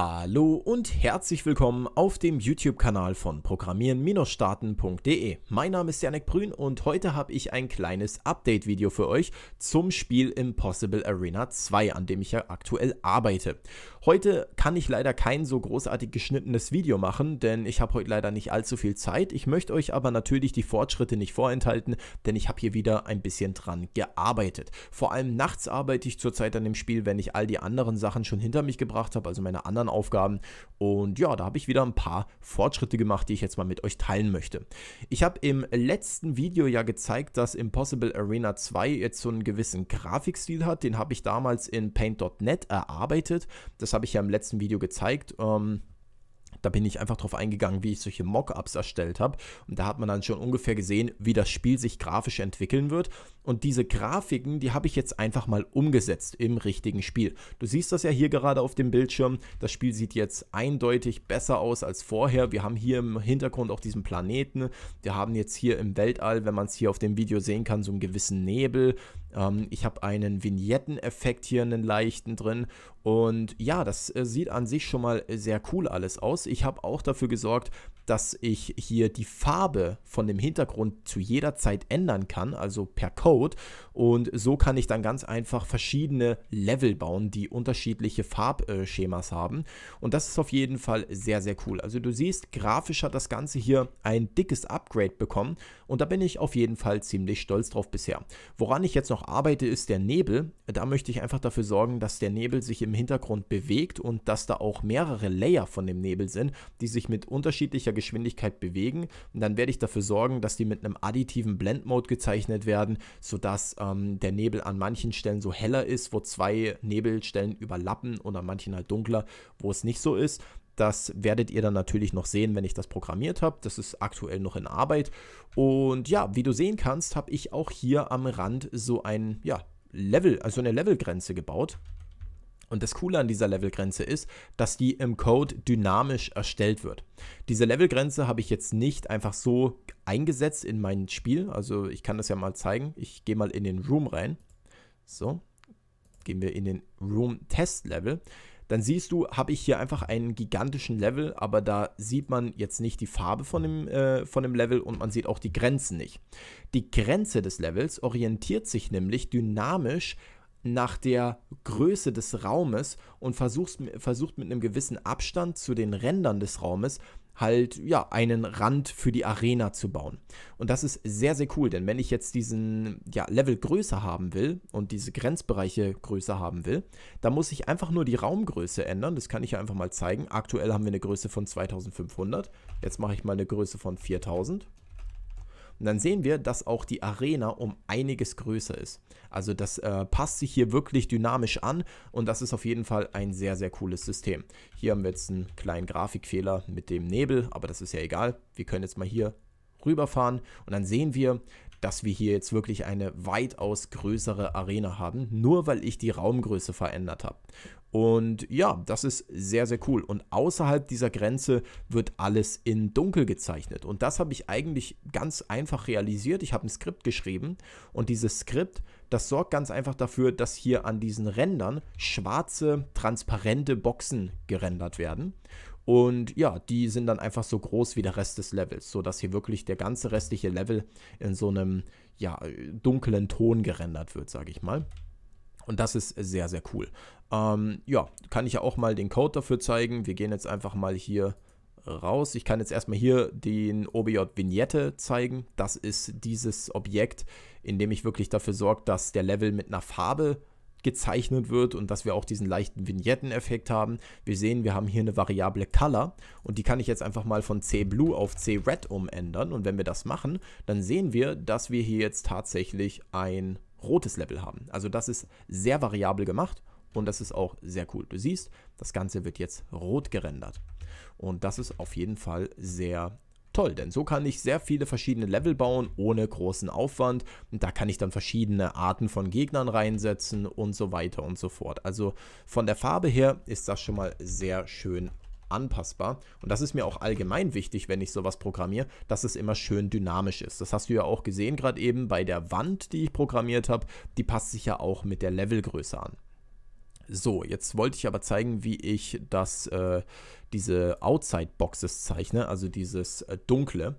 Hallo und herzlich willkommen auf dem YouTube-Kanal von Programmieren-Starten.de. Mein Name ist Janek Brün und heute habe ich ein kleines Update-Video für euch zum Spiel Impossible Arena 2, an dem ich ja aktuell arbeite. Heute kann ich leider kein so großartig geschnittenes Video machen, denn ich habe heute leider nicht allzu viel Zeit. Ich möchte euch aber natürlich die Fortschritte nicht vorenthalten, denn ich habe hier wieder ein bisschen dran gearbeitet. Vor allem nachts arbeite ich zurzeit an dem Spiel, wenn ich all die anderen Sachen schon hinter mich gebracht habe, also meine anderen Aufgaben. Und ja, da habe ich wieder ein paar Fortschritte gemacht, die ich jetzt mal mit euch teilen möchte. Ich habe im letzten Video ja gezeigt, dass Impossible Arena 2 jetzt so einen gewissen Grafikstil hat. Den habe ich damals in Paint.net erarbeitet. Das habe ich ja im letzten Video gezeigt. Ähm, da bin ich einfach drauf eingegangen, wie ich solche Mockups erstellt habe. Und da hat man dann schon ungefähr gesehen, wie das Spiel sich grafisch entwickeln wird. Und diese Grafiken, die habe ich jetzt einfach mal umgesetzt im richtigen Spiel. Du siehst das ja hier gerade auf dem Bildschirm. Das Spiel sieht jetzt eindeutig besser aus als vorher. Wir haben hier im Hintergrund auch diesen Planeten. Wir haben jetzt hier im Weltall, wenn man es hier auf dem Video sehen kann, so einen gewissen Nebel. Ähm, ich habe einen Vignetten-Effekt hier, einen leichten drin. Und ja, das äh, sieht an sich schon mal sehr cool alles aus. Ich habe auch dafür gesorgt, dass ich hier die Farbe von dem Hintergrund zu jeder Zeit ändern kann, also per Code. Und so kann ich dann ganz einfach verschiedene Level bauen, die unterschiedliche Farbschemas haben. Und das ist auf jeden Fall sehr, sehr cool. Also du siehst, grafisch hat das Ganze hier ein dickes Upgrade bekommen. Und da bin ich auf jeden Fall ziemlich stolz drauf bisher. Woran ich jetzt noch arbeite, ist der Nebel. Da möchte ich einfach dafür sorgen, dass der Nebel sich im Hintergrund bewegt und dass da auch mehrere Layer von dem Nebel sind, die sich mit unterschiedlicher Geschwindigkeit bewegen. Und dann werde ich dafür sorgen, dass die mit einem additiven Blend-Mode gezeichnet werden, sodass ähm, der Nebel an manchen Stellen so heller ist, wo zwei Nebelstellen überlappen und an manchen halt dunkler, wo es nicht so ist. Das werdet ihr dann natürlich noch sehen, wenn ich das programmiert habe. Das ist aktuell noch in Arbeit. Und ja, wie du sehen kannst, habe ich auch hier am Rand so ein ja, Level, also eine Levelgrenze gebaut. Und das Coole an dieser Levelgrenze ist, dass die im Code dynamisch erstellt wird. Diese Levelgrenze habe ich jetzt nicht einfach so eingesetzt in mein Spiel. Also ich kann das ja mal zeigen. Ich gehe mal in den Room rein. So, gehen wir in den Room Test Level. Dann siehst du, habe ich hier einfach einen gigantischen Level, aber da sieht man jetzt nicht die Farbe von dem, äh, von dem Level und man sieht auch die Grenzen nicht. Die Grenze des Levels orientiert sich nämlich dynamisch nach der Größe des Raumes und versuchst, versucht mit einem gewissen Abstand zu den Rändern des Raumes halt ja einen Rand für die Arena zu bauen. Und das ist sehr sehr cool, denn wenn ich jetzt diesen ja, Level größer haben will und diese Grenzbereiche größer haben will, dann muss ich einfach nur die Raumgröße ändern. Das kann ich ja einfach mal zeigen. Aktuell haben wir eine Größe von 2500. Jetzt mache ich mal eine Größe von 4000. Und dann sehen wir, dass auch die Arena um einiges größer ist. Also das äh, passt sich hier wirklich dynamisch an und das ist auf jeden Fall ein sehr, sehr cooles System. Hier haben wir jetzt einen kleinen Grafikfehler mit dem Nebel, aber das ist ja egal. Wir können jetzt mal hier rüberfahren und dann sehen wir, dass wir hier jetzt wirklich eine weitaus größere Arena haben, nur weil ich die Raumgröße verändert habe. Und ja, das ist sehr, sehr cool. Und außerhalb dieser Grenze wird alles in dunkel gezeichnet. Und das habe ich eigentlich ganz einfach realisiert. Ich habe ein Skript geschrieben und dieses Skript, das sorgt ganz einfach dafür, dass hier an diesen Rändern schwarze, transparente Boxen gerendert werden. Und ja, die sind dann einfach so groß wie der Rest des Levels, sodass hier wirklich der ganze restliche Level in so einem ja, dunklen Ton gerendert wird, sage ich mal. Und das ist sehr, sehr cool. Ähm, ja, kann ich ja auch mal den Code dafür zeigen. Wir gehen jetzt einfach mal hier raus. Ich kann jetzt erstmal hier den OBJ-Vignette zeigen. Das ist dieses Objekt, in dem ich wirklich dafür sorge, dass der Level mit einer Farbe gezeichnet wird und dass wir auch diesen leichten Vignetten-Effekt haben. Wir sehen, wir haben hier eine Variable Color und die kann ich jetzt einfach mal von C-Blue auf C-Red umändern und wenn wir das machen, dann sehen wir, dass wir hier jetzt tatsächlich ein rotes Level haben. Also das ist sehr variabel gemacht und das ist auch sehr cool. Du siehst, das Ganze wird jetzt rot gerendert. Und das ist auf jeden Fall sehr toll, denn so kann ich sehr viele verschiedene Level bauen ohne großen Aufwand. Und da kann ich dann verschiedene Arten von Gegnern reinsetzen und so weiter und so fort. Also von der Farbe her ist das schon mal sehr schön anpassbar. Und das ist mir auch allgemein wichtig, wenn ich sowas programmiere, dass es immer schön dynamisch ist. Das hast du ja auch gesehen gerade eben bei der Wand, die ich programmiert habe. Die passt sich ja auch mit der Levelgröße an. So, jetzt wollte ich aber zeigen, wie ich das, äh, diese Outside-Boxes zeichne, also dieses äh, dunkle.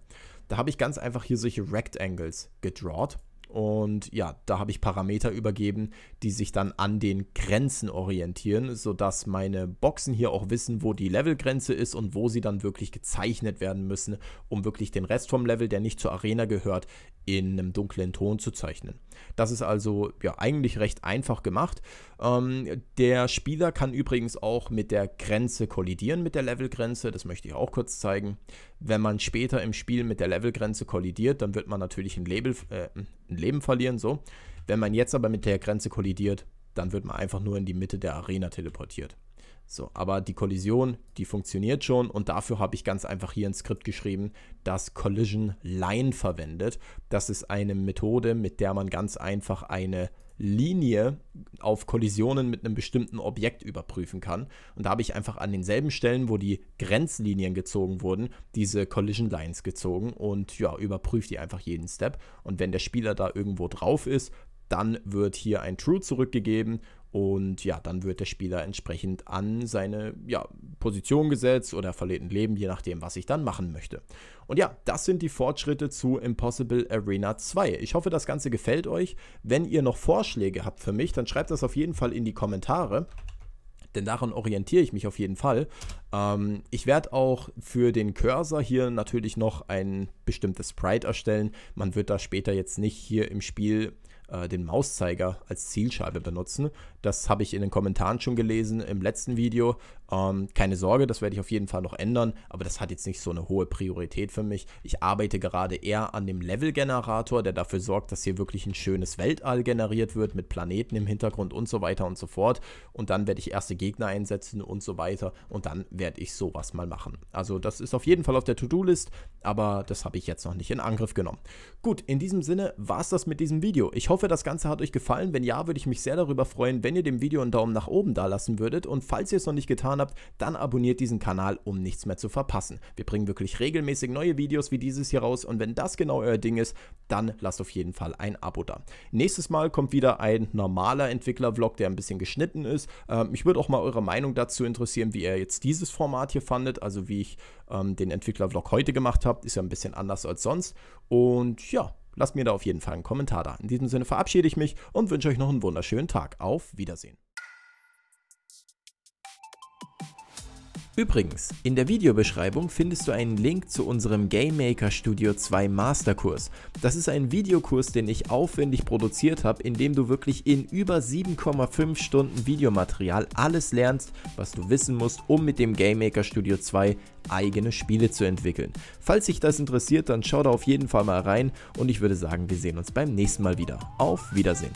Da habe ich ganz einfach hier solche Rectangles gedrawt. Und ja, da habe ich Parameter übergeben, die sich dann an den Grenzen orientieren, sodass meine Boxen hier auch wissen, wo die Levelgrenze ist und wo sie dann wirklich gezeichnet werden müssen, um wirklich den Rest vom Level, der nicht zur Arena gehört, in einem dunklen Ton zu zeichnen. Das ist also ja eigentlich recht einfach gemacht. Ähm, der Spieler kann übrigens auch mit der Grenze kollidieren, mit der Levelgrenze. Das möchte ich auch kurz zeigen. Wenn man später im Spiel mit der Levelgrenze kollidiert, dann wird man natürlich ein, Label, äh, ein Leben verlieren. So. Wenn man jetzt aber mit der Grenze kollidiert, dann wird man einfach nur in die Mitte der Arena teleportiert. So, aber die Kollision, die funktioniert schon und dafür habe ich ganz einfach hier ein Skript geschrieben, das Collision Line verwendet. Das ist eine Methode, mit der man ganz einfach eine Linie auf Kollisionen mit einem bestimmten Objekt überprüfen kann. Und da habe ich einfach an denselben Stellen, wo die Grenzlinien gezogen wurden, diese Collision Lines gezogen und ja, überprüft die einfach jeden Step. Und wenn der Spieler da irgendwo drauf ist, dann wird hier ein True zurückgegeben und ja, dann wird der Spieler entsprechend an seine ja, Position gesetzt oder verliert ein Leben, je nachdem, was ich dann machen möchte. Und ja, das sind die Fortschritte zu Impossible Arena 2. Ich hoffe, das Ganze gefällt euch. Wenn ihr noch Vorschläge habt für mich, dann schreibt das auf jeden Fall in die Kommentare denn daran orientiere ich mich auf jeden Fall. Ähm, ich werde auch für den Cursor hier natürlich noch ein bestimmtes Sprite erstellen. Man wird da später jetzt nicht hier im Spiel äh, den Mauszeiger als Zielscheibe benutzen. Das habe ich in den Kommentaren schon gelesen im letzten Video. Ähm, keine Sorge, das werde ich auf jeden Fall noch ändern, aber das hat jetzt nicht so eine hohe Priorität für mich. Ich arbeite gerade eher an dem Level-Generator, der dafür sorgt, dass hier wirklich ein schönes Weltall generiert wird mit Planeten im Hintergrund und so weiter und so fort. Und dann werde ich erste Gegner einsetzen und so weiter und dann werde ich sowas mal machen. Also das ist auf jeden Fall auf der To-Do-List, aber das habe ich jetzt noch nicht in Angriff genommen. Gut, in diesem Sinne war es das mit diesem Video. Ich hoffe, das Ganze hat euch gefallen. Wenn ja, würde ich mich sehr darüber freuen, wenn ihr dem Video einen Daumen nach oben da lassen würdet und falls ihr es noch nicht getan getan habt, dann abonniert diesen Kanal, um nichts mehr zu verpassen. Wir bringen wirklich regelmäßig neue Videos wie dieses hier raus und wenn das genau euer Ding ist, dann lasst auf jeden Fall ein Abo da. Nächstes Mal kommt wieder ein normaler Entwickler-Vlog, der ein bisschen geschnitten ist. Ähm, mich würde auch mal eure Meinung dazu interessieren, wie ihr jetzt dieses Format hier fandet, also wie ich ähm, den Entwickler-Vlog heute gemacht habe. Ist ja ein bisschen anders als sonst. Und ja, lasst mir da auf jeden Fall einen Kommentar da. In diesem Sinne verabschiede ich mich und wünsche euch noch einen wunderschönen Tag. Auf Wiedersehen. Übrigens, in der Videobeschreibung findest du einen Link zu unserem GameMaker Studio 2 Masterkurs. Das ist ein Videokurs, den ich aufwendig produziert habe, in dem du wirklich in über 7,5 Stunden Videomaterial alles lernst, was du wissen musst, um mit dem GameMaker Studio 2 eigene Spiele zu entwickeln. Falls dich das interessiert, dann schau da auf jeden Fall mal rein und ich würde sagen, wir sehen uns beim nächsten Mal wieder. Auf Wiedersehen.